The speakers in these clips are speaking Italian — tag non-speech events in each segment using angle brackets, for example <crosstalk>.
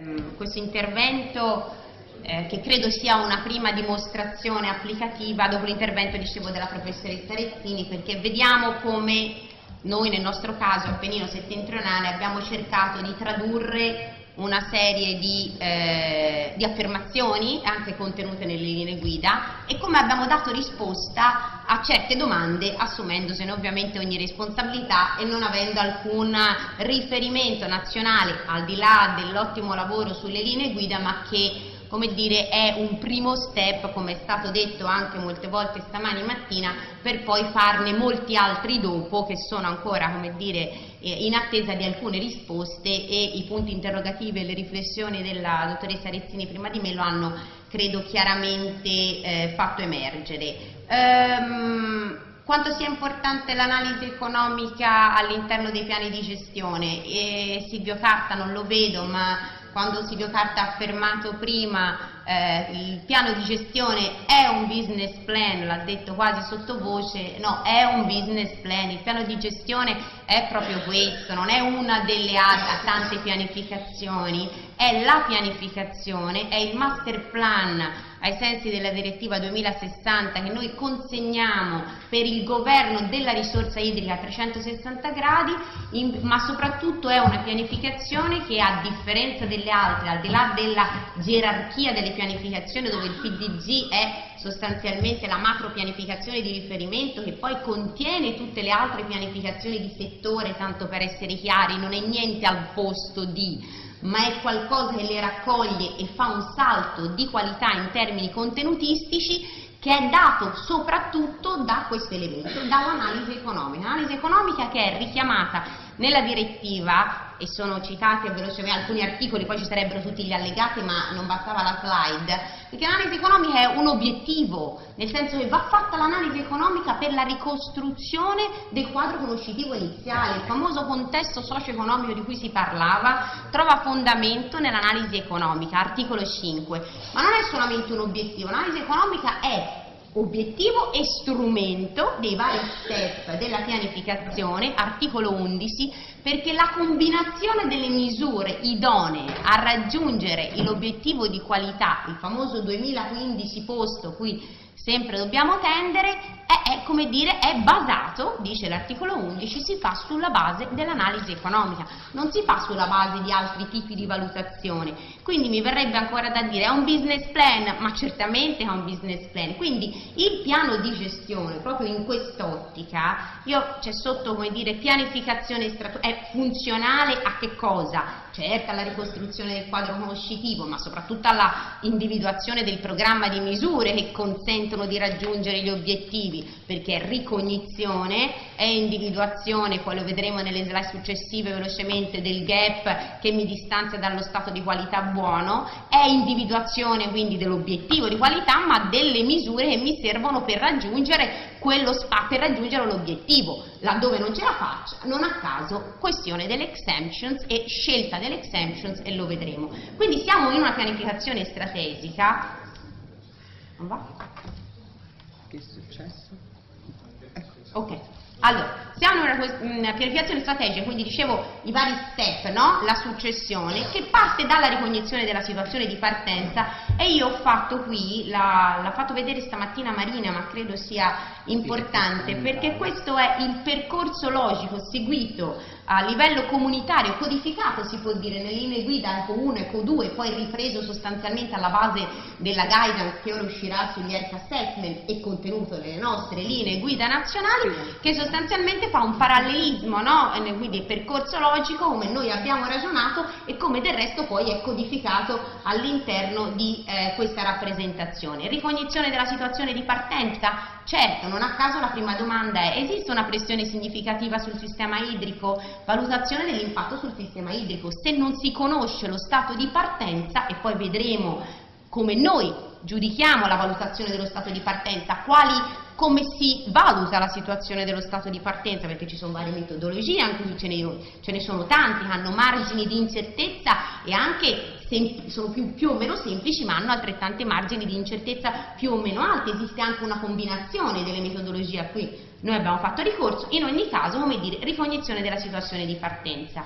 Mm, questo intervento eh, che credo sia una prima dimostrazione applicativa dopo l'intervento, della professoressa Rezzini, perché vediamo come noi nel nostro caso Appennino settentrionale abbiamo cercato di tradurre una serie di, eh, di, affermazioni anche contenute nelle linee guida e come abbiamo dato risposta a certe domande assumendosene ovviamente ogni responsabilità e non avendo alcun riferimento nazionale al di là dell'ottimo lavoro sulle linee guida ma che come dire, è un primo step, come è stato detto anche molte volte stamani mattina, per poi farne molti altri dopo che sono ancora, come dire, eh, in attesa di alcune risposte e i punti interrogativi e le riflessioni della dottoressa Rezzini prima di me lo hanno, credo, chiaramente eh, fatto emergere. Ehm, quanto sia importante l'analisi economica all'interno dei piani di gestione, e Silvio Carta non lo vedo, ma quando Silvio Carta ha affermato prima eh, il piano di gestione è un business plan, l'ha detto quasi sottovoce, no, è un business plan, il piano di gestione è proprio questo, non è una delle altre tante pianificazioni, è la pianificazione, è il master plan ai sensi della direttiva 2060 che noi consegniamo per il governo della risorsa idrica a 360 gradi, in, ma soprattutto è una pianificazione che a differenza delle altre, al di là della gerarchia delle pianificazioni dove il PDG è sostanzialmente la macro pianificazione di riferimento che poi contiene tutte le altre pianificazioni di settore, tanto per essere chiari, non è niente al posto di ma è qualcosa che le raccoglie e fa un salto di qualità in termini contenutistici che è dato soprattutto da questo elemento, dall'analisi economica. L'analisi economica che è richiamata nella direttiva, e sono citati velocemente alcuni articoli, poi ci sarebbero tutti gli allegati, ma non bastava la slide, perché l'analisi economica è un obiettivo, nel senso che va fatta l'analisi economica per la ricostruzione del quadro conoscitivo iniziale, il famoso contesto socio-economico di cui si parlava, trova fondamento nell'analisi economica, articolo 5, ma non è solamente un obiettivo, l'analisi economica è obiettivo e strumento dei vari step della pianificazione, articolo 11, perché la combinazione delle misure idonee a raggiungere l'obiettivo di qualità, il famoso 2015 posto cui sempre dobbiamo tendere, è, è, come dire, è basato, dice l'articolo 11, si fa sulla base dell'analisi economica, non si fa sulla base di altri tipi di valutazione. Quindi mi verrebbe ancora da dire, è un business plan, ma certamente è un business plan. Quindi il piano di gestione, proprio in quest'ottica, io c'è sotto, come dire, pianificazione è funzionale a che cosa? Certo alla ricostruzione del quadro conoscitivo, ma soprattutto alla individuazione del programma di misure che consentono di raggiungere gli obiettivi perché ricognizione è individuazione, poi lo vedremo nelle slide successive velocemente, del gap che mi distanzia dallo stato di qualità buono, è individuazione quindi dell'obiettivo di qualità, ma delle misure che mi servono per raggiungere quello spa, per raggiungere l'obiettivo. Laddove non ce la faccio, non a caso, questione delle exemptions e scelta delle exemptions e lo vedremo. Quindi siamo in una pianificazione strategica. Non va? Che è successo? Ecco. Ok, allora, siamo in una, una, pianificazione strategica, quindi dicevo i vari step, no? la successione, che parte dalla ricognizione della situazione di partenza e io ho fatto qui, l'ha fatto vedere stamattina Marina, ma credo sia importante, perché questo è il percorso logico seguito a livello comunitario, codificato si può dire nelle linee guida ECO 1, ECO 2, poi ripreso sostanzialmente alla base della guidance che ora uscirà sugli Earth Assessment e contenuto nelle nostre linee guida nazionali, che sostanzialmente fa un parallelismo, no? quindi il percorso logico come noi abbiamo ragionato e come del resto poi è codificato all'interno di eh, questa rappresentazione. Ricognizione della situazione di partenza, certo, non a caso la prima domanda è esiste una pressione significativa sul sistema idrico? valutazione dell'impatto sul sistema idrico. Se non si conosce lo stato di partenza, e poi vedremo come noi giudichiamo la valutazione dello stato di partenza, quali, come si valuta la situazione dello stato di partenza, perché ci sono varie metodologie, anche qui ce ne, ce ne sono tanti che hanno margini di incertezza e anche sono più, più, o meno semplici ma hanno altrettante margini di incertezza più o meno alti, esiste anche una combinazione delle metodologie a cui noi abbiamo fatto ricorso, in ogni caso come dire ricognizione della situazione di partenza.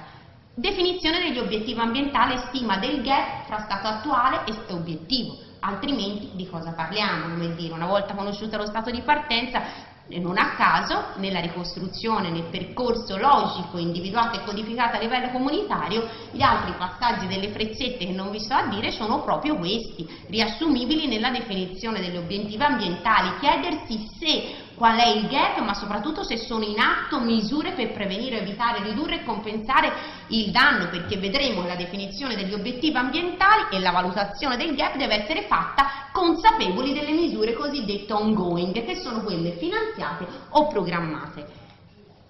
Definizione degli obiettivi ambientali stima del gap tra stato attuale e obiettivo, altrimenti di cosa parliamo? Come dire, una volta conosciuto lo stato di partenza non a caso, nella ricostruzione, nel percorso logico individuato e codificato a livello comunitario, gli altri passaggi delle frezzette che non vi sto a dire sono proprio questi, riassumibili nella definizione degli obiettivi ambientali, chiedersi se qual è il gap, ma soprattutto se sono in atto misure per prevenire, evitare, ridurre e compensare il danno, perché vedremo che la definizione degli obiettivi ambientali e la valutazione del gap deve essere fatta consapevoli delle misure cosiddette ongoing, che sono quelle finanziate o programmate.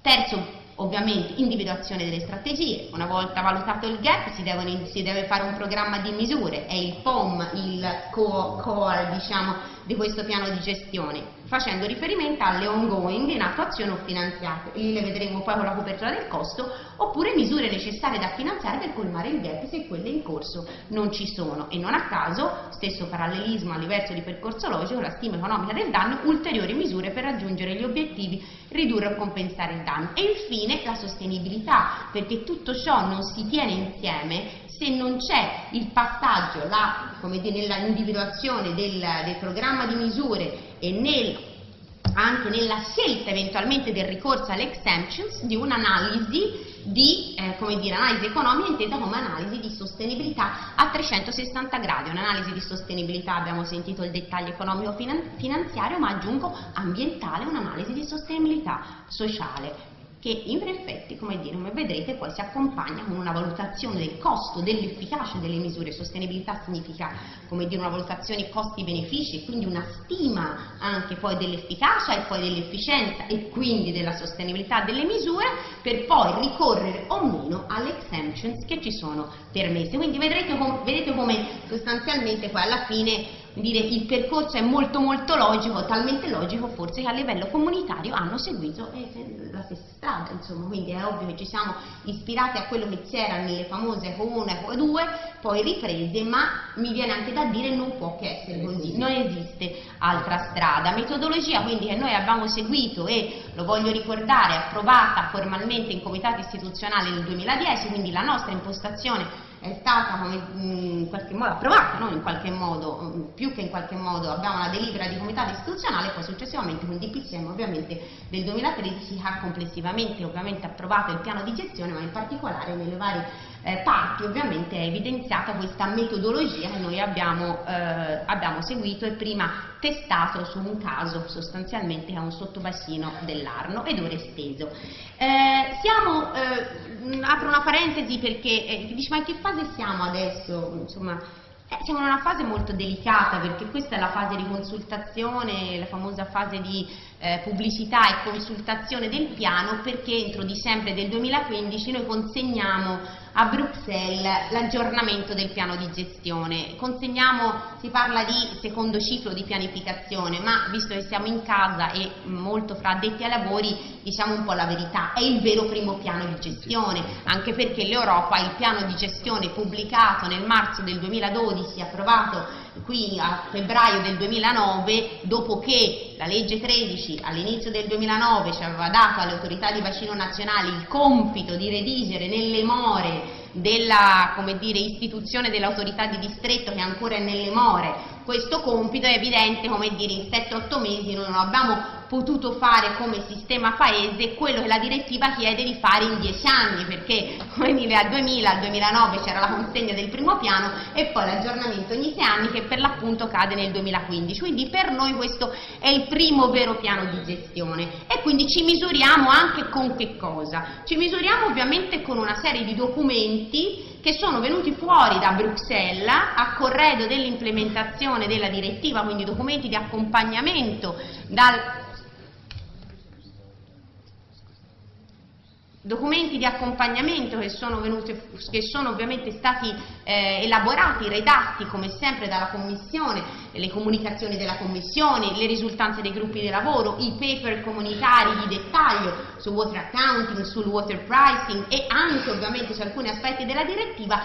Terzo ovviamente individuazione delle strategie, una volta valutato il gap si, devono, si deve fare un programma di misure, è il POM il core diciamo, di questo piano di gestione facendo riferimento alle ongoing in attuazione o finanziate, lì le vedremo poi con la copertura del costo, oppure misure necessarie da finanziare per colmare il gap se quelle in corso non ci sono. E non a caso, stesso parallelismo a livello di percorso logico, la stima economica del danno, ulteriori misure per raggiungere gli obiettivi, ridurre o compensare il danno. E infine la sostenibilità, perché tutto ciò non si tiene insieme se non c'è il passaggio nell'individuazione del, del, programma di misure e nel, anche nella scelta eventualmente del ricorso alle exemptions di un'analisi di eh, dire, analisi economica intesa come analisi di sostenibilità a 360 gradi, un'analisi di sostenibilità abbiamo sentito il dettaglio economico finanziario ma aggiungo ambientale, un'analisi di sostenibilità sociale che in effetti, come, dire, come vedrete, poi si accompagna con una valutazione del costo, dell'efficacia delle misure. Sostenibilità significa, come dire, una valutazione costi-benefici quindi una stima anche poi dell'efficacia e poi dell'efficienza e quindi della sostenibilità delle misure per poi ricorrere o meno alle exemptions che ci sono permesse. Quindi vedrete, vedete come sostanzialmente poi alla fine dire, il percorso è molto molto logico, talmente logico forse che a livello comunitario hanno seguito eh, la stessa strada, insomma, quindi è ovvio che ci siamo ispirati a quello che c'era nelle famose Comune 2, poi riprese, ma mi viene anche da dire non può che essere così, non esiste altra strada. Metodologia quindi che noi abbiamo seguito e lo voglio ricordare, approvata formalmente in comitato istituzionale nel 2010, quindi la nostra impostazione è stata come, in qualche modo approvata, no? in qualche modo, più che in qualche modo abbiamo una delibera di comitato istituzionale, poi successivamente con il DPCM ovviamente del 2013 ha complessivamente ovviamente approvato il piano di gestione, ma in particolare nelle varie eh, parti ovviamente è evidenziata questa metodologia che noi abbiamo, eh, abbiamo, seguito e prima testato su un caso sostanzialmente che è un sottobacino dell'Arno ed ora esteso. Eh, siamo, eh, apro una parentesi perché eh, dice ma in che fase siamo adesso? Insomma, eh, siamo in una fase molto delicata perché questa è la fase di consultazione, la famosa fase di eh, pubblicità e consultazione del piano perché entro dicembre del 2015 noi consegniamo a Bruxelles l'aggiornamento del piano di gestione. Consegniamo, si parla di secondo ciclo di pianificazione, ma visto che siamo in casa e molto fra addetti ai lavori, diciamo un po' la verità, è il vero primo piano di gestione, anche perché l'Europa il piano di gestione pubblicato nel marzo del 2012, approvato qui a febbraio del 2009, dopo che la legge 13 all'inizio del 2009 ci aveva dato alle autorità di bacino nazionali il compito di redigere nelle more della dire, istituzione dell'autorità di distretto che ancora è nelle more questo compito è evidente come dire in 7-8 mesi non abbiamo potuto fare come sistema paese quello che la direttiva chiede di fare in 10 anni perché come dire al 2000 al 2009 c'era la consegna del primo piano e poi l'aggiornamento ogni 6 anni che per l'appunto cade nel 2015 quindi per noi questo è il primo vero piano di gestione e quindi ci misuriamo anche con che cosa? ci misuriamo ovviamente con una serie di documenti che sono venuti fuori da Bruxelles a corredo dell'implementazione della direttiva, quindi documenti di accompagnamento dal documenti di accompagnamento che sono, venuti, che sono ovviamente stati eh, elaborati, redatti come sempre dalla Commissione, le comunicazioni della Commissione, le risultanze dei gruppi di lavoro, i paper comunitari di dettaglio su water accounting, sul water pricing e anche ovviamente su alcuni aspetti della direttiva,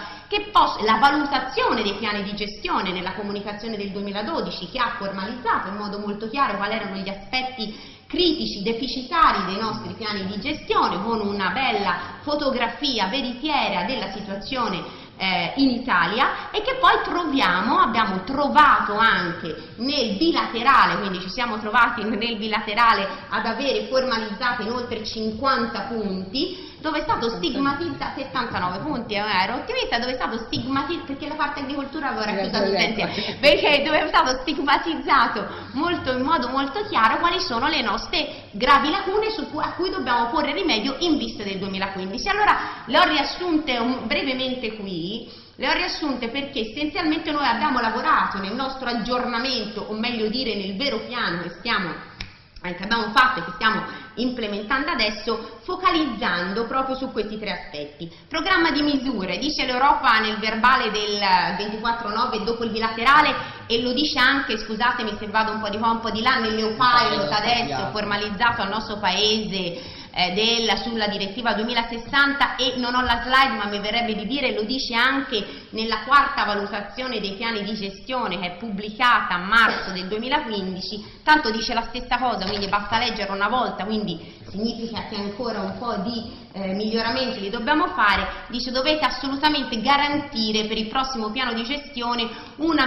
la valutazione dei piani di gestione nella comunicazione del 2012 che ha formalizzato in modo molto chiaro quali erano gli aspetti critici, deficitari dei nostri piani di gestione con una bella fotografia veritiera della situazione eh, in Italia e che poi troviamo, abbiamo trovato anche nel bilaterale, quindi ci siamo trovati <laughs> nel bilaterale ad avere formalizzato in oltre 50 punti dove è stato stigmatizzato 79 punti, eh, ero ottimista, dove è stato stigmatizzato perché la parte agricoltura avevo racchiuso tutti perché dove è stato stigmatizzato molto, in modo molto chiaro quali sono le nostre gravi lacune cui, a cui dobbiamo porre rimedio in vista del 2015. Allora le ho riassunte un, brevemente qui, le ho riassunte perché essenzialmente noi abbiamo lavorato nel nostro aggiornamento, o meglio dire nel vero piano che stiamo che abbiamo fatto e che stiamo implementando adesso, focalizzando proprio su questi tre aspetti. Programma di misure, dice l'Europa nel verbale del 24-9 dopo il bilaterale e lo dice anche, scusatemi se vado un po' di qua, un po' di là, nell'EUPilot adesso formalizzato al nostro paese eh, della, sulla direttiva 2060 e non ho la slide ma mi verrebbe di dire, lo dice anche nella quarta valutazione dei piani di gestione che è pubblicata a marzo del 2015, tanto dice la stessa cosa, quindi basta leggere una volta, quindi significa che ancora un po' di eh, miglioramenti li dobbiamo fare, dice dovete assolutamente garantire per il prossimo piano di gestione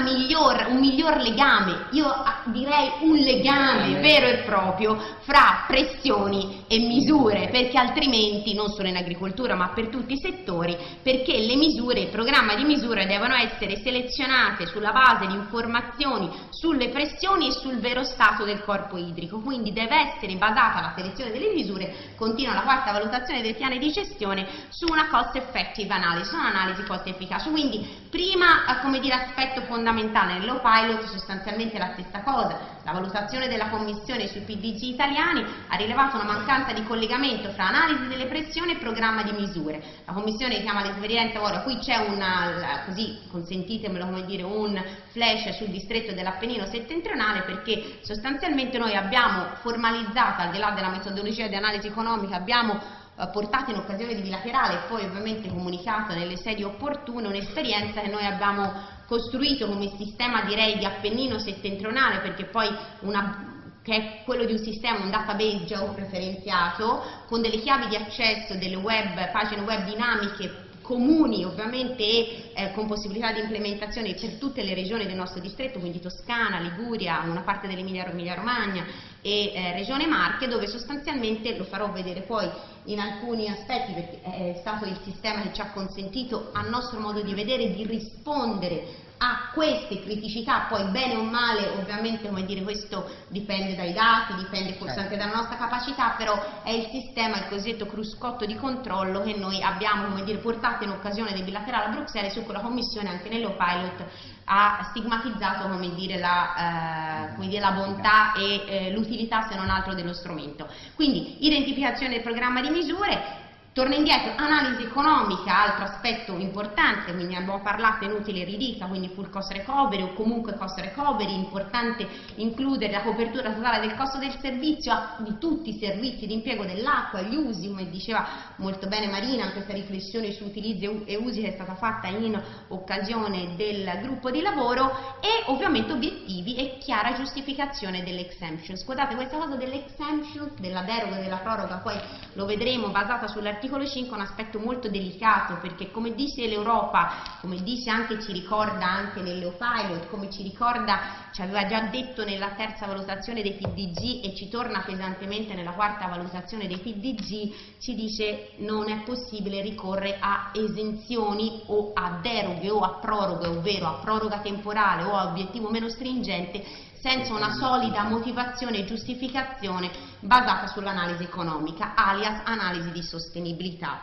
miglior, un miglior legame, io direi un legame. vero e proprio fra pressioni e misure, perché altrimenti non solo in agricoltura ma per tutti i settori, perché le misure, il programma di misure devono essere selezionate sulla base di informazioni sulle pressioni e sul vero stato del corpo idrico, quindi deve essere basata la selezione delle misure, continua la quarta valutazione del piano di gestione su una cost effective analysis, un'analisi cost efficace. Quindi prima eh, come dire, aspetto fondamentale nell'low pilot sostanzialmente la stessa cosa, la valutazione della commissione sui PDG italiani ha rilevato una mancanza di collegamento fra analisi delle pressioni e programma di misure. La commissione chiama l'esperienza, ora qui c'è una, così consentitemelo come dire, un flash sul distretto dell'Appennino settentrionale perché sostanzialmente noi abbiamo formalizzato al di là della metodologia di analisi economica abbiamo eh, portato in occasione di bilaterale e poi ovviamente comunicato nelle sedi opportune un'esperienza che noi abbiamo costruito come sistema direi di Appennino settentrionale perché poi una che è quello di un sistema, un database geopreferenziato con delle chiavi di accesso, delle web, pagine web dinamiche comuni ovviamente e eh, con possibilità di implementazione per tutte le regioni del nostro distretto, quindi Toscana, Liguria, una parte dell'Emilia Romagna e eh, Regione Marche, dove sostanzialmente, lo farò vedere poi in alcuni aspetti perché è stato il sistema che ci ha consentito a nostro modo di vedere di rispondere a queste criticità, poi bene o male, ovviamente come dire, questo dipende dai dati, dipende forse certo. anche dalla nostra capacità, però è il sistema, il cosiddetto cruscotto di controllo che noi abbiamo come dire, portato in occasione del bilaterale a Bruxelles, su cui la Commissione anche nello pilot ha stigmatizzato come dire, la, eh, come dire, la, bontà e eh, l'utilità se non altro dello strumento. Quindi identificazione del programma di misure, Torna indietro, analisi economica, altro aspetto importante, quindi abbiamo parlato inutile ridica, quindi full cost recovery o comunque cost recovery, importante includere la copertura totale del costo del servizio di tutti i servizi di impiego dell'acqua, gli usi, come diceva molto bene Marina, questa riflessione su utilizzi e usi che è stata fatta in occasione del gruppo di lavoro e ovviamente obiettivi e chiara giustificazione dell'exemption. Scusate, questa cosa dell'exemption, della deroga, della proroga, poi lo vedremo basata sull'articolo l'articolo 5 è un aspetto molto delicato perché come dice l'Europa, come dice anche, ci ricorda anche nell'EUPilot, come ci ricorda, ci aveva già detto nella terza valutazione dei PDG e ci torna pesantemente nella quarta valutazione dei PDG, ci dice non è possibile ricorrere a esenzioni o a deroghe o a proroghe, ovvero a proroga temporale o a obiettivo meno stringente senza una solida motivazione e giustificazione basata sull'analisi economica, alias analisi di sostenibilità.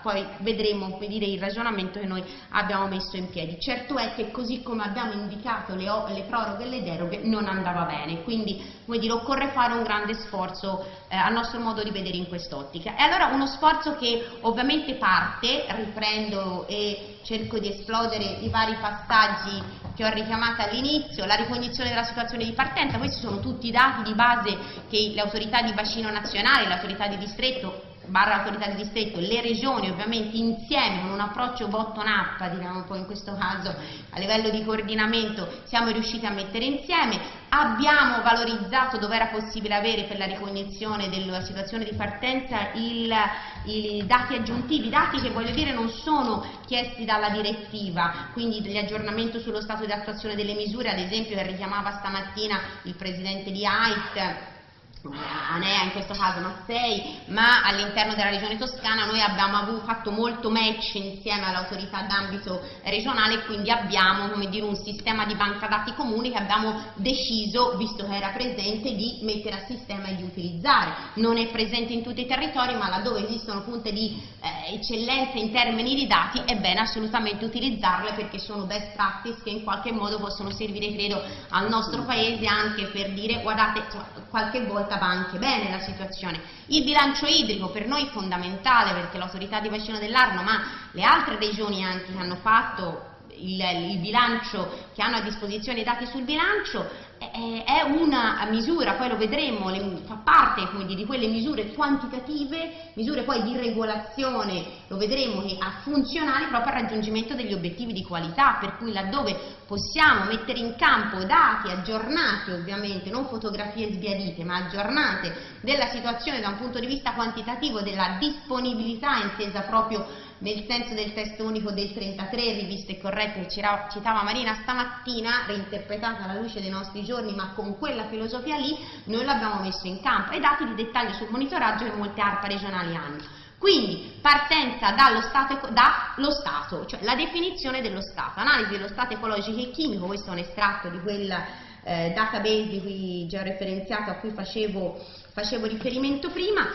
Poi vedremo dire, il ragionamento che noi abbiamo messo in piedi. Certo è che così come abbiamo indicato le, le proroghe e le deroghe non andava bene, quindi dire, occorre fare un grande sforzo eh, al nostro modo di vedere in quest'ottica. E allora uno sforzo che ovviamente parte, riprendo e cerco di esplodere i vari passaggi che ho richiamato all'inizio, la ricognizione della situazione di partenza, questi sono tutti i dati di base che le autorità di bacino nazionale, le autorità di distretto barra autorità di distretto, le regioni ovviamente insieme con un approccio bottom up, diciamo un po' in questo caso a livello di coordinamento, siamo riusciti a mettere insieme, abbiamo valorizzato dove era possibile avere per la ricognizione della situazione di partenza i dati aggiuntivi, dati che voglio dire non sono chiesti dalla direttiva, quindi l'aggiornamento sullo stato di attuazione delle misure, ad esempio che richiamava stamattina il Presidente di AIT, Anea in questo caso Mazzei, ma all'interno della regione toscana noi abbiamo fatto molto match insieme all'autorità d'ambito regionale e quindi abbiamo dire, un sistema di banca dati comuni che abbiamo deciso, visto che era presente, di mettere a sistema e di utilizzare. Non è presente in tutti i territori, ma laddove esistono punte di eh, eccellenza in termini di dati è bene assolutamente utilizzarle perché sono best practice che in qualche modo possono servire, credo, al nostro paese anche per dire guardate, qualche volta va anche bene la situazione. Il bilancio idrico per noi è fondamentale perché l'autorità di bacino dell'Arno, ma le altre regioni anche che hanno fatto il, il, bilancio, che hanno a disposizione i dati sul bilancio, è una misura, poi lo vedremo, fa parte dire, di quelle misure quantitative, misure poi di regolazione, lo vedremo, che funzionali proprio al raggiungimento degli obiettivi di qualità, per cui laddove possiamo mettere in campo dati aggiornati ovviamente, non fotografie sbiadite, ma aggiornate della situazione da un punto di vista quantitativo, della disponibilità intesa proprio nel senso del testo unico del 33, riviste corrette che citava Marina stamattina, reinterpretata alla luce dei nostri giorni, ma con quella filosofia lì, noi l'abbiamo messo in campo. E dati di dettaglio sul monitoraggio che molte ARPA regionali hanno. Quindi partenza dallo stato, dallo stato, cioè la definizione dello stato, analisi dello stato ecologico e chimico, questo è un estratto di quel eh, database di cui già referenziato a cui facevo, facevo riferimento prima,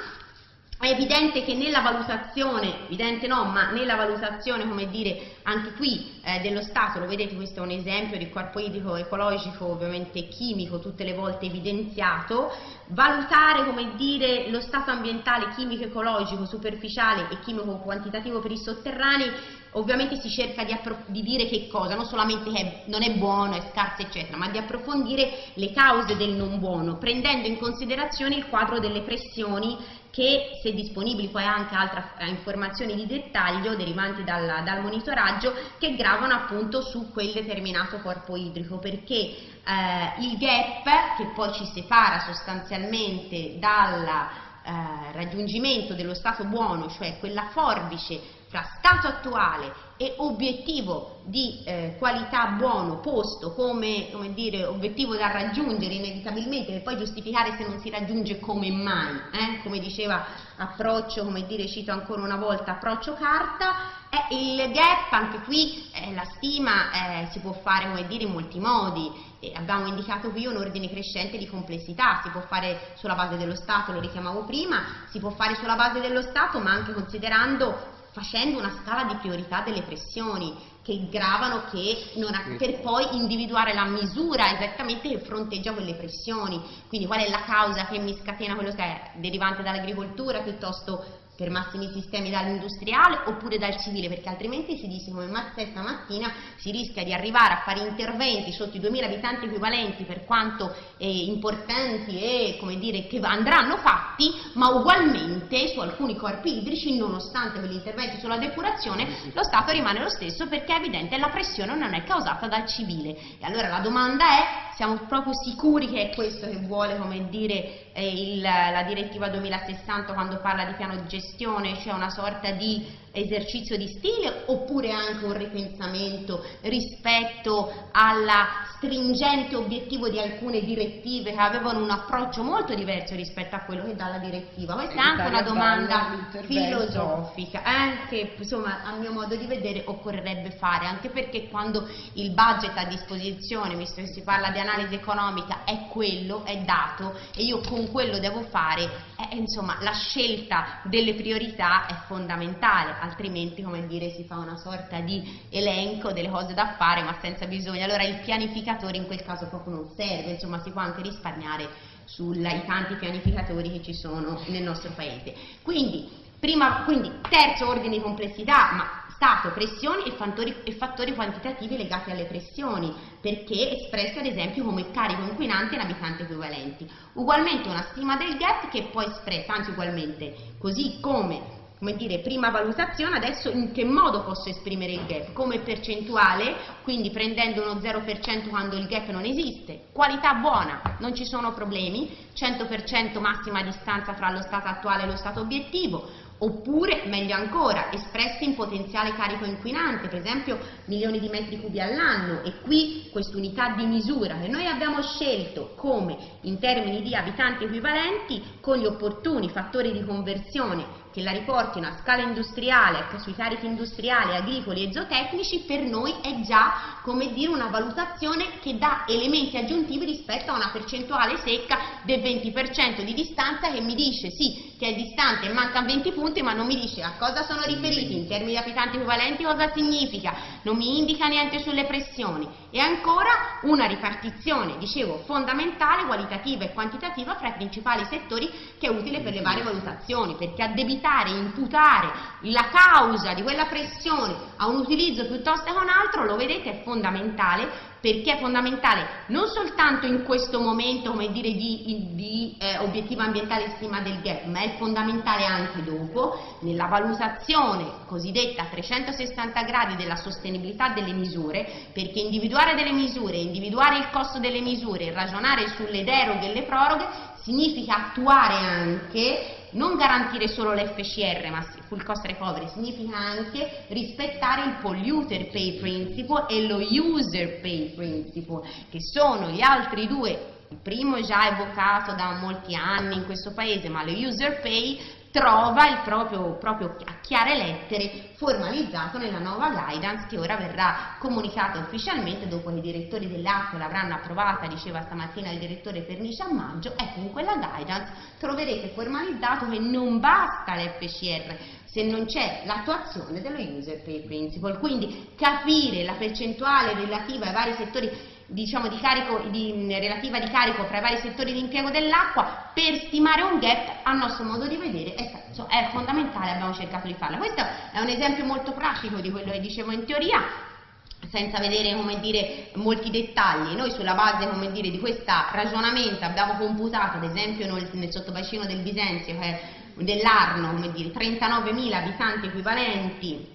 è evidente che nella valutazione, evidente no, ma nella valutazione, come dire, anche qui eh, dello Stato, lo vedete, questo è un esempio di corpo idrico ecologico, ovviamente chimico, tutte le volte evidenziato, valutare, come dire, lo stato ambientale, chimico, ecologico, superficiale e chimico quantitativo per i sotterranei, ovviamente si cerca di, di dire che cosa, non solamente che è, non è buono, è scarso, eccetera, ma di approfondire le cause del non buono, prendendo in considerazione il quadro delle pressioni che se disponibili poi anche altre eh, informazioni di dettaglio derivanti dal, dal, monitoraggio che gravano appunto su quel determinato corpo idrico perché eh, il gap che poi ci separa sostanzialmente dal eh, raggiungimento dello stato buono, cioè quella forbice tra stato attuale e obiettivo di eh, qualità buono posto come, come dire, obiettivo da raggiungere inevitabilmente per poi giustificare se non si raggiunge come mai, eh? come diceva approccio, come dire, cito ancora una volta, approccio carta, eh, il gap anche qui eh, la stima eh, si può fare come dire in molti modi, abbiamo indicato qui un ordine crescente di complessità, si può fare sulla base dello Stato, lo richiamavo prima, si può fare sulla base dello Stato ma anche considerando facendo una scala di priorità delle pressioni che gravano che ha, per poi individuare la misura esattamente che fronteggia quelle pressioni. Quindi qual è la causa che mi scatena quello che è derivante dall'agricoltura piuttosto per massimi sistemi dall'industriale oppure dal civile perché altrimenti si dice come stessa mattina si rischia di arrivare a fare interventi sotto i 2000 abitanti equivalenti per quanto eh, importanti e come dire che andranno fatti ma ugualmente su alcuni corpi idrici nonostante quegli interventi sulla depurazione lo stato rimane lo stesso perché è evidente la pressione non è causata dal civile. E allora la domanda è siamo proprio sicuri che è questo che vuole come dire eh, il, la direttiva 2060 quando parla di piano di gestione, cioè una sorta di esercizio di stile oppure anche un ripensamento rispetto al stringente obiettivo di alcune direttive che avevano un approccio molto diverso rispetto a quello che dà la direttiva. Questa è anche una domanda filosofica, eh, che insomma a mio modo di vedere occorrerebbe fare, anche perché quando il budget a disposizione, visto che si parla di analisi economica, è quello, è dato e io con quello devo fare, eh, insomma la scelta delle priorità è fondamentale altrimenti come dire si fa una sorta di elenco delle cose da fare ma senza bisogno, allora il pianificatore in quel caso proprio non serve, insomma si può anche risparmiare sui tanti pianificatori che ci sono nel nostro paese. Quindi Prima, quindi terzo ordine di complessità, ma stato, pressioni e fattori, e fattori, quantitativi legati alle pressioni, perché espressi ad esempio come carico inquinante in abitanti equivalenti. Ugualmente una stima del gap che poi espressa, anzi ugualmente, così come come dire, prima valutazione, adesso in che modo posso esprimere il gap? Come percentuale, quindi prendendo uno 0% quando il gap non esiste, qualità buona, non ci sono problemi, 100% massima distanza tra lo stato attuale e lo stato obiettivo, oppure, meglio ancora, espressi in potenziale carico inquinante, per esempio milioni di metri cubi all'anno. E qui quest'unità di misura che noi abbiamo scelto come in termini di abitanti equivalenti con gli opportuni fattori di conversione che la riportino a scala industriale, sui carichi industriali, agricoli e zootecnici, per noi è già come dire una valutazione che dà elementi aggiuntivi rispetto a una percentuale secca del 20% di distanza che mi dice sì che è distante e mancano 20 punti ma non mi dice a cosa sono riferiti in termini di abitanti equivalenti cosa significa, non mi indica niente sulle pressioni e ancora una ripartizione, dicevo, fondamentale, qualitativa e quantitativa fra i principali settori che è utile per le varie valutazioni perché addebitare imputare la causa di quella pressione a un utilizzo piuttosto che a un altro, lo vedete, è fondamentale perché è fondamentale non soltanto in questo momento come dire, di, di eh, obiettivo ambientale stima del gap, ma è fondamentale anche dopo nella valutazione cosiddetta a 360 gradi della sostenibilità delle misure, perché individuare delle misure, individuare il costo delle misure, ragionare sulle deroghe e le proroghe significa attuare anche non garantire solo l'FCR, ma full cost recovery, significa anche rispettare il polluter pay principle e lo user pay principle, che sono gli altri due. Il primo già evocato da molti anni in questo paese, ma lo user pay trova il proprio, proprio a chiare lettere formalizzato nella nuova guidance che ora verrà comunicata ufficialmente dopo che i direttori delle acque l'avranno approvata, diceva stamattina il direttore Pernice a maggio, ecco in quella guidance troverete formalizzato che non basta l'FCR se non c'è l'attuazione dello user pay principle, quindi capire la percentuale relativa ai vari settori diciamo, di carico, di, relativa di carico fra i vari settori di impiego dell'acqua per stimare un gap a nostro modo di vedere è, è fondamentale, abbiamo cercato di farlo. Questo è un esempio molto pratico di quello che dicevo in teoria, senza vedere dire, molti dettagli. Noi sulla base dire, di questo ragionamento abbiamo computato ad esempio nel, nel sottobacino del Bisenzio dell'Arno 39.000 abitanti equivalenti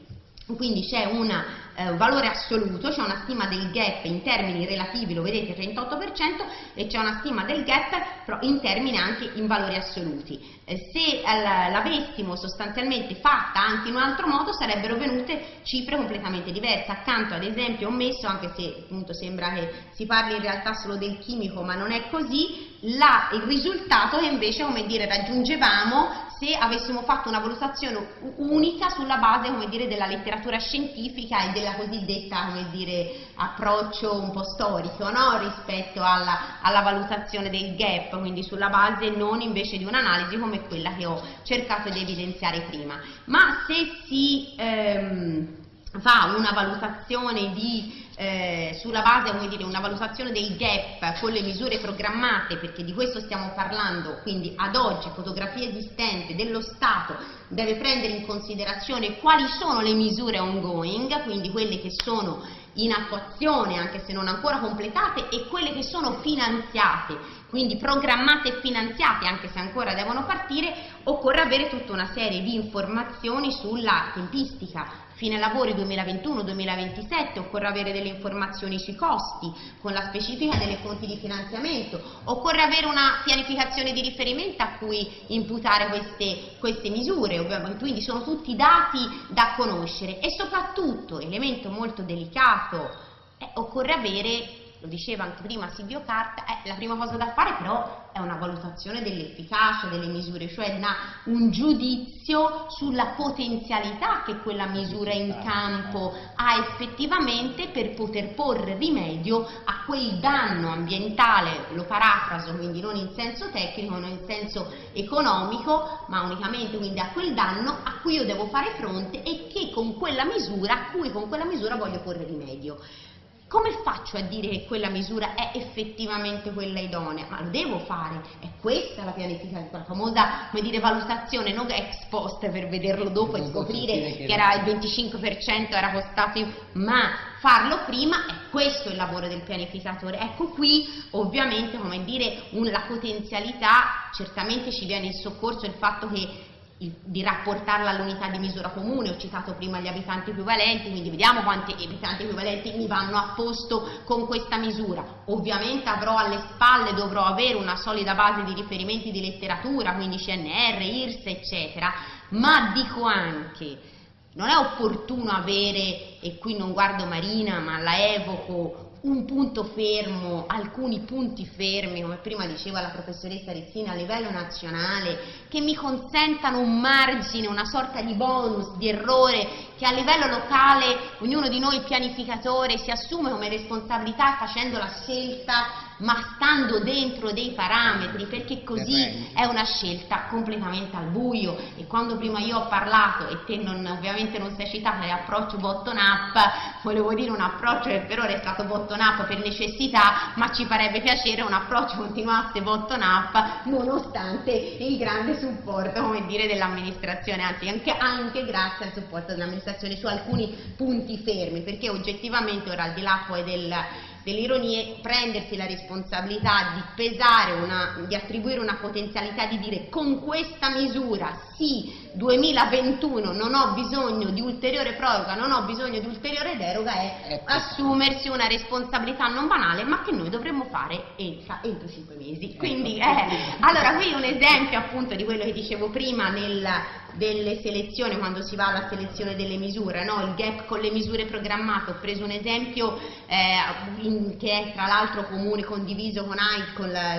quindi c'è un eh, valore assoluto, c'è una stima del gap in termini relativi, lo vedete 38% e c'è una stima del gap in termini anche in valori assoluti. Eh, se eh, l'avessimo sostanzialmente fatta anche in un altro modo sarebbero venute cifre completamente diverse, accanto ad esempio ho messo, anche se appunto sembra che si parli in realtà solo del chimico ma non è così, la, il risultato che invece come dire raggiungevamo se avessimo fatto una valutazione unica sulla base dire, della letteratura scientifica e della cosiddetta dire, approccio un po' storico no? rispetto alla, alla, valutazione del gap, quindi sulla base non invece di un'analisi come quella che ho cercato di evidenziare prima. Ma se si ehm, fa una valutazione di eh, sulla base, come dire, una valutazione del gap con le misure programmate, perché di questo stiamo parlando, quindi ad oggi fotografia esistente dello Stato deve prendere in considerazione quali sono le misure ongoing, quindi quelle che sono in attuazione anche se non ancora completate e quelle che sono finanziate, quindi programmate e finanziate anche se ancora devono partire, occorre avere tutta una serie di informazioni sulla tempistica Fine lavori 2021-2027 occorre avere delle informazioni sui costi con la specifica delle fonti di finanziamento, occorre avere una pianificazione di riferimento a cui imputare queste, queste misure, quindi sono tutti dati da conoscere e soprattutto, elemento molto delicato, eh, occorre avere lo diceva anche prima Silvio Carta, eh, la prima cosa da fare però è una valutazione dell'efficacia delle misure, cioè una, un giudizio sulla potenzialità che quella misura in campo ha effettivamente per poter porre rimedio a quel danno ambientale, lo parafraso quindi non in senso tecnico, non in senso economico, ma unicamente quindi a quel danno a cui io devo fare fronte e che con quella misura, a cui con quella misura voglio porre rimedio. Come faccio a dire che quella misura è effettivamente quella idonea? Ma lo devo fare, è questa la pianificazione, la famosa come dire, valutazione, non ex post per vederlo dopo e scoprire che era il 25% era costato, ma farlo prima è questo il lavoro del pianificatore. Ecco qui ovviamente come dire un, la potenzialità, certamente ci viene in soccorso il fatto che di rapportarla all'unità di misura comune, ho citato prima gli abitanti equivalenti, quindi vediamo quanti abitanti equivalenti mi vanno a posto con questa misura. Ovviamente avrò alle spalle, dovrò avere una solida base di riferimenti di letteratura, quindi CNR, IRS, eccetera, ma dico anche, non è opportuno avere, e qui non guardo Marina, ma la evoco, un punto fermo, alcuni punti fermi, come prima diceva la professoressa Rizzina, a livello nazionale, che mi consentano un margine, una sorta di bonus, di errore, che a livello locale ognuno di noi pianificatore si assume come responsabilità facendo la scelta ma stando dentro dei parametri perché così è una scelta completamente al buio. E quando prima io ho parlato e te non, ovviamente non sei citata l'approccio bottom up volevo dire un approccio che per ora è stato bottom up per necessità ma ci farebbe piacere un approccio continuasse bottom up nonostante il grande supporto come dire dell'amministrazione anzi anche, anche grazie al supporto dell'amministrazione su alcuni punti fermi perché oggettivamente ora al di là poi del dell'ironia prendersi la responsabilità di pesare, una, di attribuire una potenzialità di dire con questa misura sì 2021 non ho bisogno di ulteriore proroga, non ho bisogno di ulteriore deroga è ecco. assumersi una responsabilità non banale ma che noi dovremmo fare entro, entro 5 mesi. Ecco. Quindi eh, allora qui un esempio appunto di quello che dicevo prima nel delle selezioni, quando si va alla selezione delle misure, no? il gap con le misure programmate, ho preso un esempio eh, in, che è tra l'altro comune, condiviso con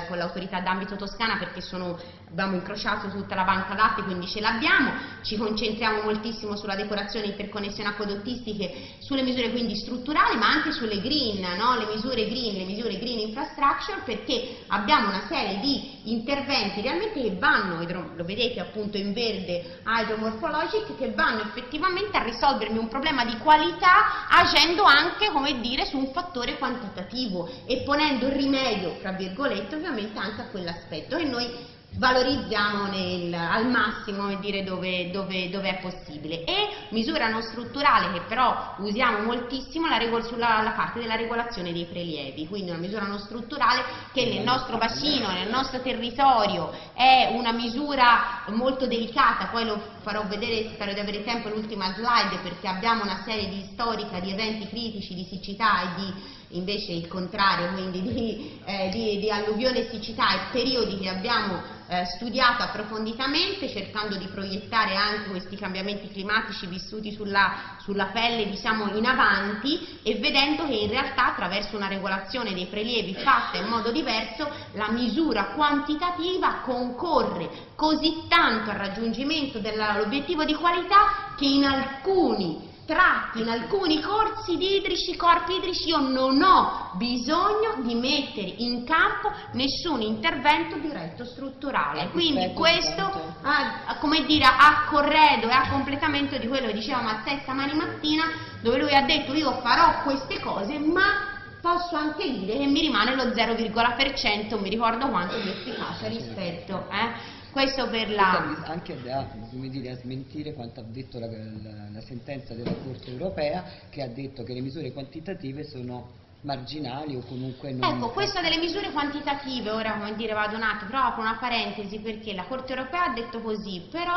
con l'autorità d'ambito toscana perché sono, abbiamo incrociato tutta la banca dati, quindi ce l'abbiamo, ci concentriamo moltissimo sulla decorazione interconnessioni acquedottistiche, sulle misure quindi strutturali ma anche sulle green, no? le misure green, le misure green infrastructure perché abbiamo una serie di interventi realmente che vanno, lo vedete appunto in verde hydromorphologic che vanno effettivamente a risolvermi un problema di qualità agendo anche, come dire, su un fattore quantitativo e ponendo rimedio, tra virgolette, ovviamente anche a quell'aspetto e noi valorizziamo nel, al massimo dire, dove, dove, dove, è possibile. E misura non strutturale che però usiamo moltissimo la, sulla la parte della regolazione dei prelievi. Quindi una misura non strutturale che nel nostro bacino, nel nostro territorio è una misura molto delicata. Poi lo farò vedere, spero di avere tempo l'ultima slide perché abbiamo una serie di storica di eventi critici di siccità e di invece il contrario, quindi di, eh, di, di alluvione, siccità e periodi che abbiamo eh, studiato approfonditamente cercando di proiettare anche questi cambiamenti climatici vissuti sulla, sulla pelle diciamo in avanti e vedendo che in realtà attraverso una regolazione dei prelievi fatta in modo diverso la misura quantitativa concorre così tanto al raggiungimento dell'obiettivo di qualità che in alcuni tratti in alcuni corsi idrici, corpi idrici, io non ho bisogno di mettere in campo nessun intervento diretto strutturale. Quindi questo, a, come dire, a corredo e a completamento di quello che diceva Mazzè stamani mattina, dove lui ha detto io farò queste cose, ma posso anche dire che mi rimane lo 0,%, mi ricordo quanto di efficacia rispetto. Eh? Questo per la... Anche da, dire, a smentire quanto ha detto la, la, la sentenza della Corte europea che ha detto che le misure quantitative sono marginali o comunque non... Ecco, questa delle misure quantitative, ora come dire vado un attimo, però apro una parentesi perché la Corte Europea ha detto così, però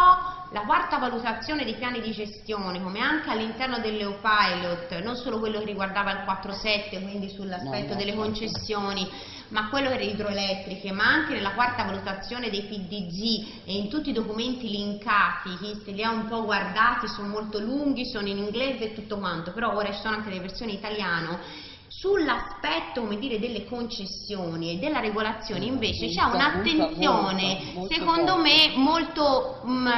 la quarta valutazione dei piani di gestione, come anche all'interno dell'EU Pilot, non solo quello che riguardava il 4.7, quindi sull'aspetto no, no, delle concessioni, ma quello per le idroelettriche, ma anche nella quarta valutazione dei PDG e in tutti i documenti linkati, se li ha un po' guardati, sono molto lunghi, sono in inglese e tutto quanto, però ora ci sono anche le versioni italiano, Sull'aspetto delle concessioni e della regolazione invece c'è un'attenzione secondo me molto um,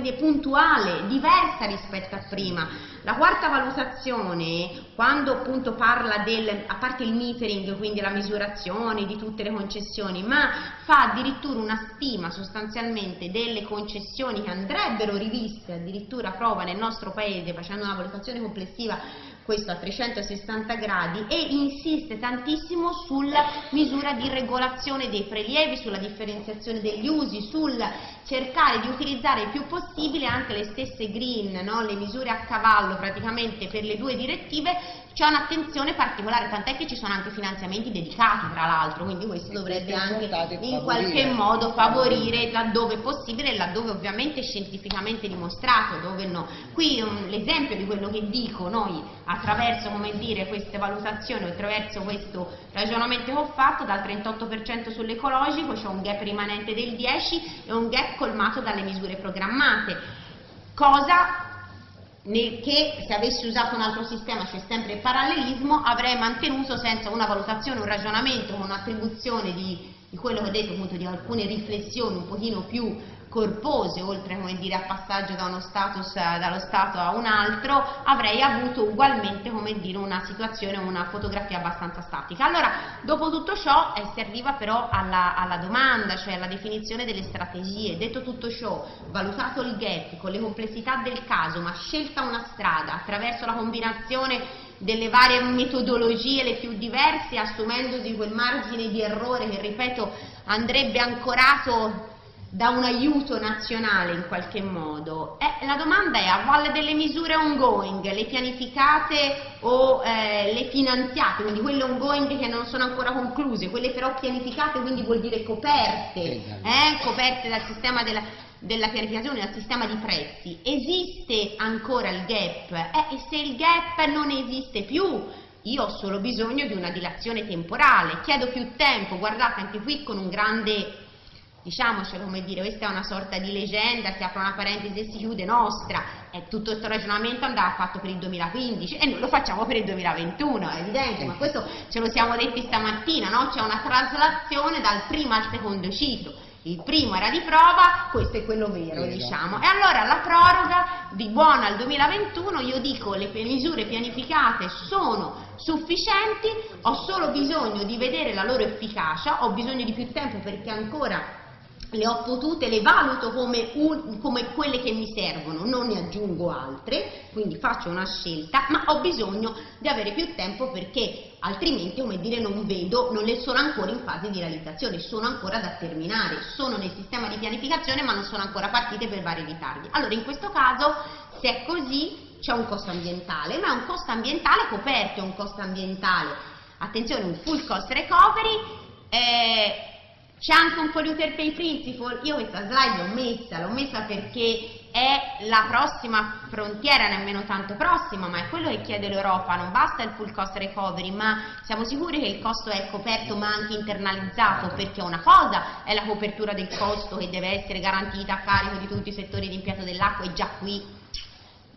dire, puntuale, diversa rispetto a prima. La quarta valutazione, quando appunto parla del, a parte il metering, quindi la misurazione di tutte le concessioni, ma fa addirittura una stima sostanzialmente delle concessioni che andrebbero riviste, addirittura prova nel nostro paese facendo una valutazione complessiva questo a 360 gradi e insiste tantissimo sulla misura di regolazione dei prelievi, sulla differenziazione degli usi, sul cercare di utilizzare il più possibile anche le stesse green, no? le misure a cavallo praticamente per le due direttive c'è un'attenzione particolare, tant'è che ci sono anche finanziamenti dedicati tra l'altro, quindi questo dovrebbe anche in qualche modo favorire laddove possibile e laddove ovviamente scientificamente dimostrato, dove no. Qui um, l'esempio di quello che dico noi attraverso come dire, queste valutazioni, attraverso questo ragionamento che ho fatto, dal 38% sull'ecologico c'è un gap rimanente del 10% e un gap colmato dalle misure programmate. Cosa che se avessi usato un altro sistema, c'è sempre il parallelismo, avrei mantenuto senza una valutazione, un ragionamento, un'attribuzione di, di quello che ho detto, appunto di alcune riflessioni un pochino più corpose, oltre dire, a passaggio da status, dallo stato a un altro, avrei avuto ugualmente dire, una situazione, una fotografia abbastanza statica. Allora, dopo tutto ciò eh, si arriva però alla, alla, domanda, cioè alla definizione delle strategie. Detto tutto ciò, valutato il gap con le complessità del caso, ma scelta una strada attraverso la combinazione delle varie metodologie le più diverse, assumendosi quel margine di errore che, ripeto, andrebbe ancorato da un aiuto nazionale in qualche modo? Eh, la domanda è a valle delle misure ongoing, le pianificate o eh, le finanziate, quindi quelle ongoing che non sono ancora concluse, quelle però pianificate quindi vuol dire coperte, eh, coperte dal sistema della, della pianificazione, dal sistema di prezzi. Esiste ancora il gap? Eh, e se il gap non esiste più, io ho solo bisogno di una dilazione temporale, chiedo più tempo, guardate anche qui con un grande diciamocelo come dire, questa è una sorta di leggenda, si apre una parentesi e si chiude nostra, e tutto questo ragionamento andava fatto per il 2015 e noi lo facciamo per il 2021, è evidente, ma questo ce lo siamo detti stamattina, no? c'è una traslazione dal primo al secondo ciclo. Il primo era di prova, questo è quello vero, diciamo. E allora la proroga di buona al 2021, io dico le misure pianificate sono sufficienti, ho solo bisogno di vedere la loro efficacia, ho bisogno di più tempo perché ancora le ho potute, le valuto come, un, come, quelle che mi servono, non ne aggiungo altre, quindi faccio una scelta, ma ho bisogno di avere più tempo perché altrimenti, come dire, non vedo, non le sono ancora in fase di realizzazione, sono ancora da terminare, sono nel sistema di pianificazione ma non sono ancora partite per vari ritardi. Allora, in questo caso, se è così, c'è un costo ambientale, ma è un costo ambientale coperto, è un costo ambientale, attenzione, un full cost recovery, eh, c'è anche un polluter pay principle, io questa slide l'ho messa, l'ho messa perché è la prossima frontiera, nemmeno tanto prossima, ma è quello che chiede l'Europa, non basta il full cost recovery, ma siamo sicuri che il costo è coperto ma anche internalizzato, perché una cosa è la copertura del costo che deve essere garantita a carico di tutti i settori di impianto dell'acqua e già qui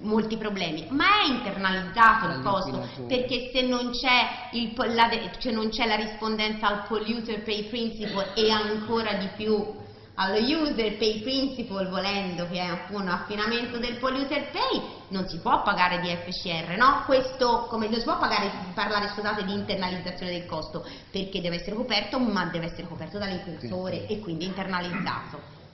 molti problemi, ma è internalizzato il costo perché se non c'è, la, cioè la rispondenza al polluter pay principle e ancora di più allo user pay principle volendo che è appunto un affinamento del polluter pay non si può pagare di FCR no? questo come non si può pagare, parlare scusate di internalizzazione del costo perché deve essere coperto ma deve essere coperto dall'imprensore e quindi internalizzato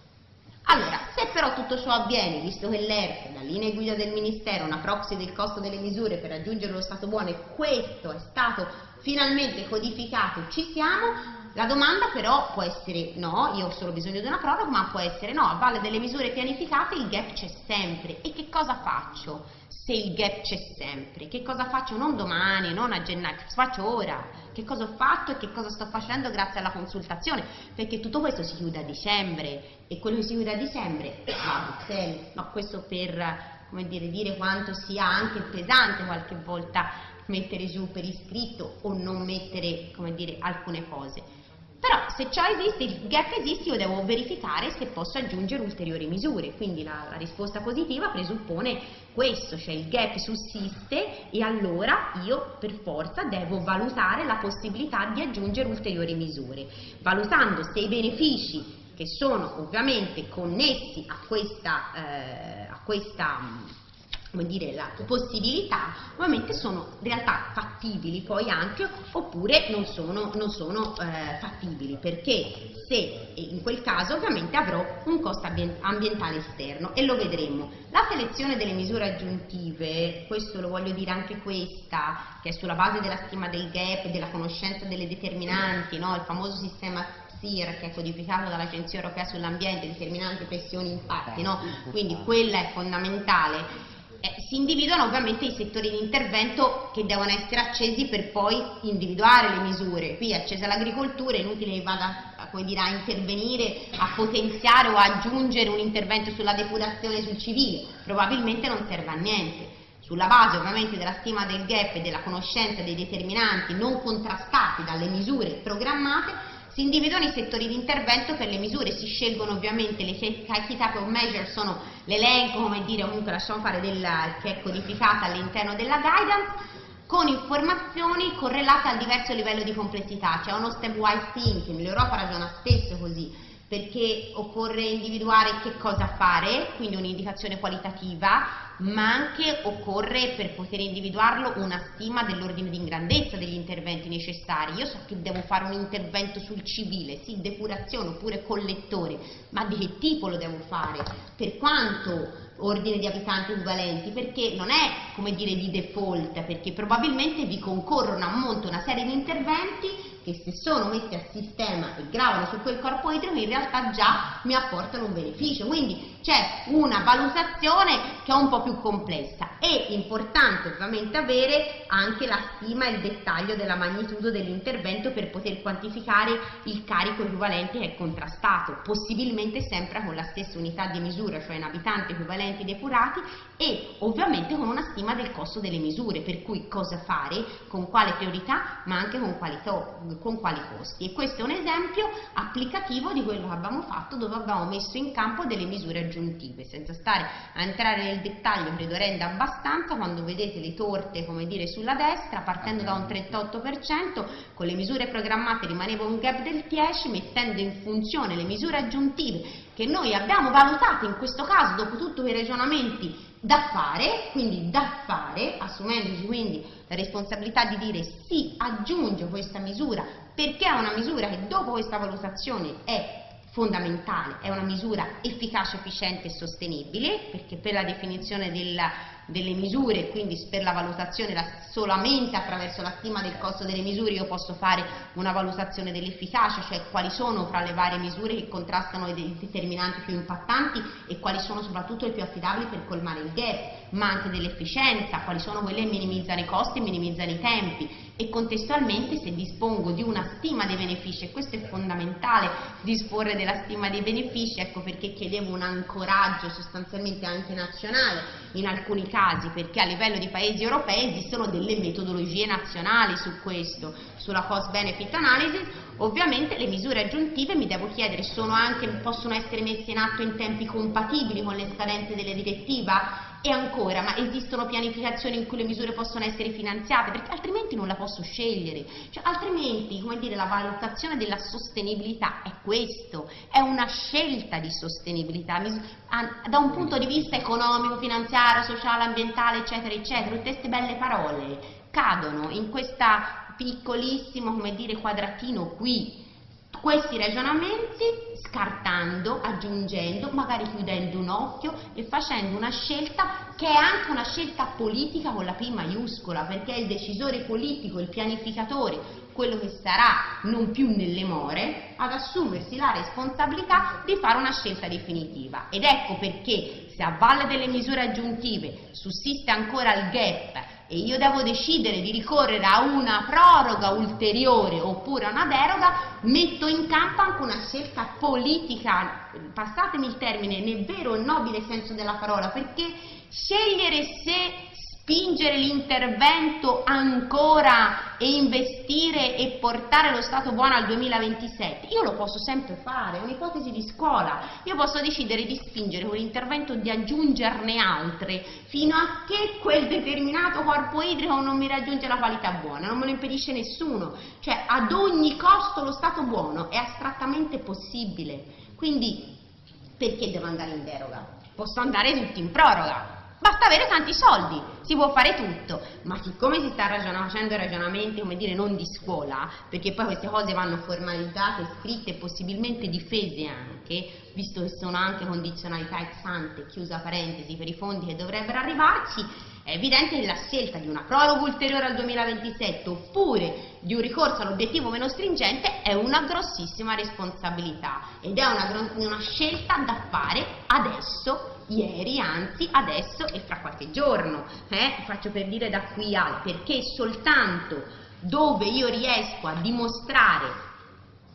allora, se però tutto ciò avviene, visto che l'ERF, la linea guida del Ministero, una proxy del costo delle misure per raggiungere lo Stato buono e questo è stato finalmente codificato, ci siamo, la domanda però può essere no, io ho solo bisogno di una proroga, ma può essere no, a valle delle misure pianificate il gap c'è sempre. E che cosa faccio se il gap c'è sempre? Che cosa faccio non domani, non a gennaio, che faccio ora? Che cosa ho fatto e che cosa sto facendo grazie alla consultazione? Perché tutto questo si chiude a dicembre e quello che si chiude a dicembre va a Bruxelles. No, questo per come dire, dire quanto sia anche pesante qualche volta mettere giù per iscritto o non mettere come dire, alcune cose. Però se ciò esiste, il gap esiste, io devo verificare se posso aggiungere ulteriori misure, quindi la, la, risposta positiva presuppone questo, cioè il gap sussiste e allora io per forza devo valutare la possibilità di aggiungere ulteriori misure, valutando se i benefici che sono ovviamente connessi a questa, eh, a questa come dire, la possibilità, ovviamente sono realtà fattibili poi anche oppure non sono, non sono eh, fattibili perché se in quel caso ovviamente avrò un costo ambientale esterno e lo vedremo. La selezione delle misure aggiuntive, questo lo voglio dire anche questa, che è sulla base della stima del gap, della conoscenza delle determinanti, no? il famoso sistema SIR che è codificato dall'Agenzia Europea sull'Ambiente, determinanti, pressioni, impatti, no? quindi quella è fondamentale eh, si individuano ovviamente i settori di intervento che devono essere accesi per poi individuare le misure. Qui è accesa l'agricoltura, è inutile che vada dire, a intervenire, a potenziare o a aggiungere un intervento sulla depurazione sul civile, probabilmente non serve a niente. Sulla base ovviamente della stima del gap e della conoscenza dei determinanti non contrastati dalle misure programmate, si individuano i settori di intervento per le misure, si scelgono ovviamente le key type of measure, sono l'elenco, come dire, comunque lasciamo fare della, che è codificata all'interno della guidance, con informazioni correlate al diverso livello di complessità, cioè uno stepwise thinking, l'Europa ragiona spesso così, perché occorre individuare che cosa fare, quindi un'indicazione qualitativa, ma anche occorre per poter individuarlo una stima dell'ordine di grandezza degli interventi necessari. Io so che devo fare un intervento sul civile, sì, depurazione oppure collettore, ma di che tipo lo devo fare? Per quanto ordine di abitanti equivalenti? Perché non è come dire di default, perché probabilmente vi concorrono a monte una serie di interventi che se sono messi a sistema e gravano su quel corpo idrico in realtà già mi apportano un beneficio. Quindi c'è una valutazione che è un po' più complessa. È importante ovviamente avere anche la stima e il dettaglio della magnitudo dell'intervento per poter quantificare il carico equivalente che è contrastato, possibilmente sempre con la stessa unità di misura, cioè in abitanti equivalenti depurati e ovviamente con una stima del costo delle misure, per cui cosa fare, con quale priorità, ma anche con quali, con quali costi. E questo è un esempio applicativo di quello che abbiamo fatto dove abbiamo messo in campo delle misure aggiuntive, senza stare a entrare nel dettaglio, credo renda abbastanza, quando vedete le torte, come dire, sulla destra, partendo da un 38%, con le misure programmate rimaneva un gap del 10%, mettendo in funzione le misure aggiuntive che noi abbiamo valutato in questo caso, dopo tutti quei ragionamenti, da fare, quindi da fare, assumendoci quindi la responsabilità di dire sì, aggiungo questa misura perché è una misura che dopo questa valutazione è fondamentale, è una misura efficace, efficiente e sostenibile, perché per la definizione della delle misure, quindi per la valutazione la, solamente attraverso la stima del costo delle misure io posso fare una valutazione dell'efficacia, cioè quali sono fra le varie misure che contrastano i determinanti più impattanti e quali sono soprattutto le più affidabili per colmare il gap, ma anche dell'efficienza, quali sono quelle che minimizzano i costi e minimizzano i tempi. E contestualmente se dispongo di una stima dei benefici e questo è fondamentale disporre della stima dei benefici ecco perché chiedevo un ancoraggio sostanzialmente anche nazionale in alcuni casi perché a livello di paesi europei esistono delle metodologie nazionali su questo sulla cost benefit analysis ovviamente le misure aggiuntive mi devo chiedere anche, possono essere messe in atto in tempi compatibili con le scadenze delle direttiva e ancora, ma esistono pianificazioni in cui le misure possono essere finanziate? Perché altrimenti non la posso scegliere. Cioè, altrimenti, come dire, la valutazione della sostenibilità è questo, è una scelta di sostenibilità da un punto di vista economico, finanziario, sociale, ambientale, eccetera, eccetera. Tutte queste belle parole cadono in questo piccolissimo, come dire, quadratino qui questi ragionamenti scartando, aggiungendo, magari chiudendo un occhio e facendo una scelta che è anche una scelta politica con la P maiuscola, perché è il decisore politico, il pianificatore, quello che sarà non più nelle more, ad assumersi la responsabilità di fare una scelta definitiva. Ed ecco perché se a valle delle misure aggiuntive sussiste ancora il gap e io devo decidere di ricorrere a una proroga ulteriore oppure a una deroga, metto in campo anche una scelta politica, passatemi il termine, nel vero e nobile senso della parola, perché scegliere se spingere l'intervento ancora e investire e portare lo Stato buono al 2027? Io lo posso sempre fare, è un'ipotesi di scuola. Io posso decidere di spingere quell'intervento, di aggiungerne altre, fino a che quel determinato corpo idrico non mi raggiunge la qualità buona, non me lo impedisce nessuno. Cioè, ad ogni costo lo Stato buono è astrattamente possibile. Quindi, perché devo andare in deroga? Posso andare tutti in proroga Basta avere tanti soldi, si può fare tutto, ma siccome si sta facendo ragionamenti, come dire, non di scuola, perché poi queste cose vanno formalizzate, scritte e possibilmente difese anche, visto che sono anche condizionalità ex ante, chiusa parentesi, per i fondi che dovrebbero arrivarci, è evidente che la scelta di una proroga ulteriore al 2027 oppure di un ricorso all'obiettivo meno stringente è una grossissima responsabilità ed è una, una scelta da fare adesso ieri, anzi adesso e fra qualche giorno, eh? faccio per dire da qui al, perché soltanto dove io riesco a dimostrare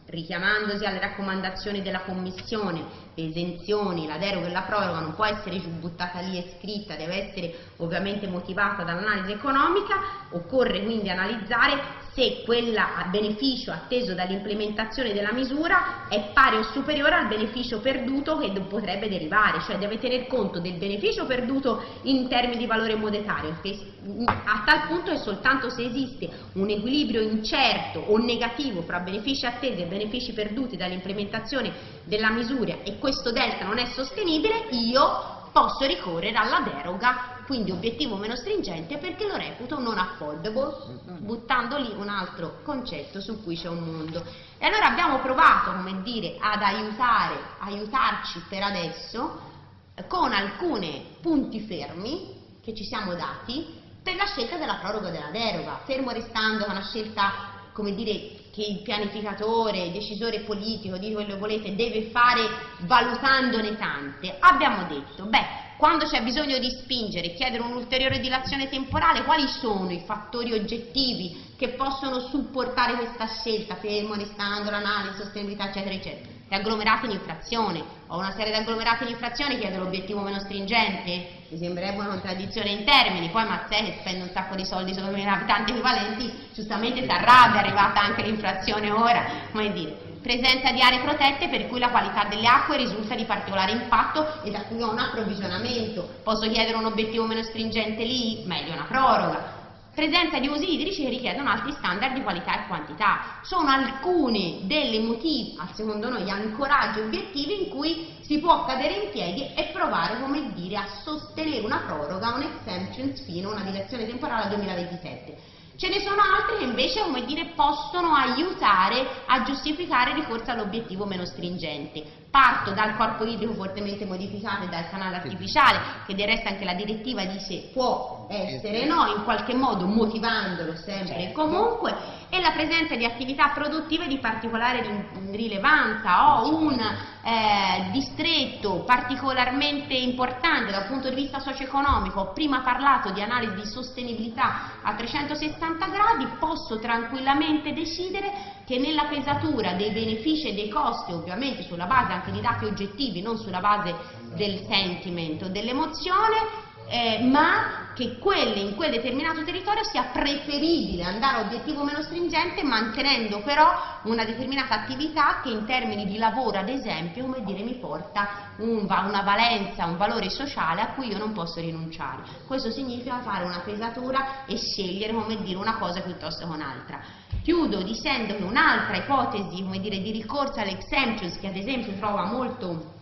richiamandosi alle raccomandazioni della Commissione, esenzioni, la deroga e la proroga non può essere buttata lì e scritta, deve essere ovviamente motivata dall'analisi economica, occorre quindi analizzare se quel beneficio atteso dall'implementazione della misura è pari o superiore al beneficio perduto che potrebbe derivare, cioè deve tener conto del beneficio perduto in termini di valore monetario, a tal punto che soltanto se esiste un equilibrio incerto o negativo fra benefici attesi e benefici perduti dall'implementazione della misura e questo delta non è sostenibile, io posso ricorrere alla deroga, quindi obiettivo meno stringente perché lo reputo non affordable, buttando lì un altro concetto su cui c'è un mondo. E allora abbiamo provato, come dire, ad aiutare, aiutarci per adesso con alcuni punti fermi che ci siamo dati per la scelta della proroga della deroga, fermo restando che è una scelta, come dire, che il pianificatore, decisore politico, di quello che volete, deve fare valutandone tante, abbiamo detto, beh, quando c'è bisogno di spingere chiedere un'ulteriore dilazione temporale, quali sono i fattori oggettivi che possono supportare questa scelta, fermo restando l'analisi, sostenibilità, eccetera, eccetera? Gli agglomerati in infrazione, ho una serie di agglomerati in infrazione, chiedo l'obiettivo meno stringente, mi sembrerebbe una contraddizione in termini, poi Mazzè che spende un sacco di soldi su 2.000 abitanti equivalenti, giustamente si arrabbia, è arrivata anche l'infrazione ora, come dire, presenza di aree protette per cui la qualità delle acque risulta di particolare impatto e da cui ho un approvvigionamento, posso chiedere un obiettivo meno stringente lì? Meglio una proroga, presenza di usi idrici che richiedono alti standard di qualità e quantità. Sono alcuni delle motivi, secondo noi, ancoraggi obiettivi in cui si può cadere in piedi e provare, come dire, a sostenere una proroga, un exemption fino una direzione temporale al 2027. Ce ne sono altri che invece, come dire, possono aiutare a giustificare ricorso all'obiettivo meno stringente parto dal corpo idrico fortemente modificato e dal canale artificiale, che del resto anche la direttiva dice può essere no, in qualche modo motivandolo sempre e certo. comunque, e la presenza di attività produttive di particolare rilevanza o un eh, distretto particolarmente importante dal punto di vista socio-economico, ho prima parlato di analisi di sostenibilità a 360 gradi, posso tranquillamente decidere che nella pesatura dei benefici e dei costi, ovviamente sulla base anche di dati oggettivi, non sulla base del sentimento, dell'emozione, eh, ma che quelle in quel determinato territorio sia preferibile andare a obiettivo meno stringente mantenendo però una determinata attività che in termini di lavoro ad esempio come dire, mi porta un, una valenza, un valore sociale a cui io non posso rinunciare. Questo significa fare una pesatura e scegliere come dire, una cosa piuttosto che un'altra. Chiudo dicendo che un'altra ipotesi come dire, di ricorso all'exemptions che ad esempio trova molto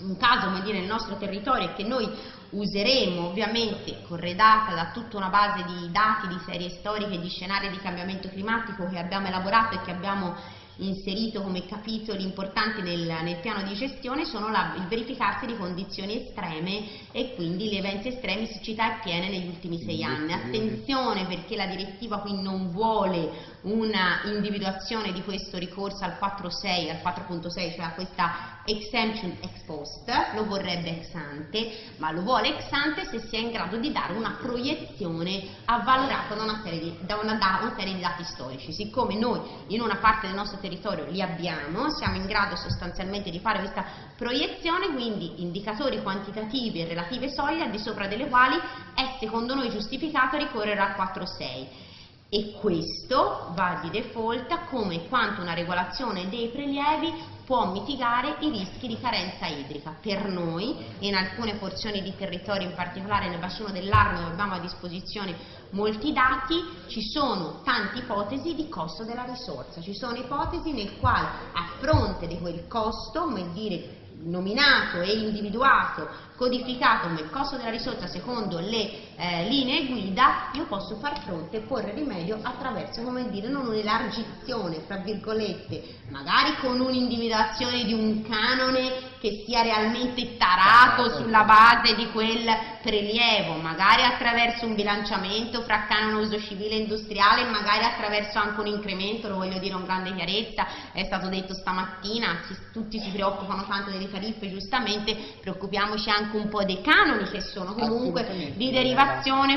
un caso come dire, nel nostro territorio e che noi useremo ovviamente corredata da tutta una base di dati, di serie storiche, di scenari di cambiamento climatico che abbiamo elaborato e che abbiamo inserito come capitoli importanti nel, nel piano di gestione sono la, il verificarsi di condizioni estreme e quindi gli eventi estremi siccità e piene negli ultimi sei anni. Attenzione perché la direttiva qui non vuole una individuazione di questo ricorso al 4.6, al 4.6, cioè a questa exemption ex post, lo vorrebbe ex ante, ma lo vuole ex ante se si è in grado di dare una proiezione avvalorata da una serie di, da una, da una serie di dati storici. Siccome noi in una parte del nostro territorio li abbiamo, siamo in grado sostanzialmente di fare questa proiezione, quindi indicatori quantitativi e relative soglie al di sopra delle quali è secondo noi giustificato ricorrere al 4.6 e questo va di default come quanto una regolazione dei prelievi può mitigare i rischi di carenza idrica. Per noi, in alcune porzioni di territorio, in particolare nel bacino dell'Arno dove abbiamo a disposizione molti dati, ci sono tante ipotesi di costo della risorsa, ci sono ipotesi nel quale a fronte di quel costo, come dire, nominato e individuato codificato nel costo della risorsa secondo le eh, linee guida, io posso far fronte e porre rimedio attraverso, come dire, non un'elargizione, fra virgolette, magari con un'individuazione di un canone che sia realmente tarato sulla base di quel prelievo, magari attraverso un bilanciamento fra canone uso civile e industriale, magari attraverso anche un incremento, lo voglio dire con grande chiarezza, è stato detto stamattina, ci, tutti si preoccupano tanto delle tariffe, giustamente preoccupiamoci anche un po' dei canoni che sono comunque di derivazione,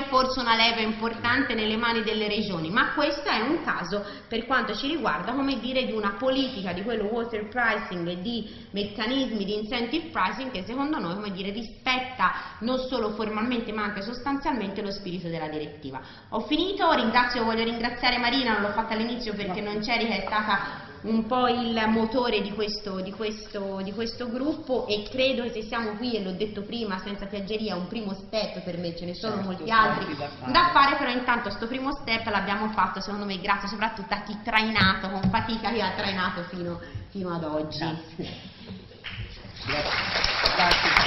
forse una leva importante nelle mani delle regioni, ma questo è un caso per quanto ci riguarda, come dire, di una politica di quello water pricing e di meccanismi di di incentive pricing che secondo noi come dire, rispetta non solo formalmente ma anche sostanzialmente lo spirito della direttiva. Ho finito, ringrazio, voglio ringraziare Marina, non l'ho fatta all'inizio perché non c'eri, che è stata un po' il motore di questo, di, questo, di questo, gruppo e credo che se siamo qui, e l'ho detto prima, senza piaggeria, un primo step per me, ce ne sono certo, molti altri da fare. da fare, però intanto questo primo step l'abbiamo fatto secondo me grazie soprattutto a chi trainato, con fatica che ha trainato fino, fino ad oggi. Grazie. Gracias.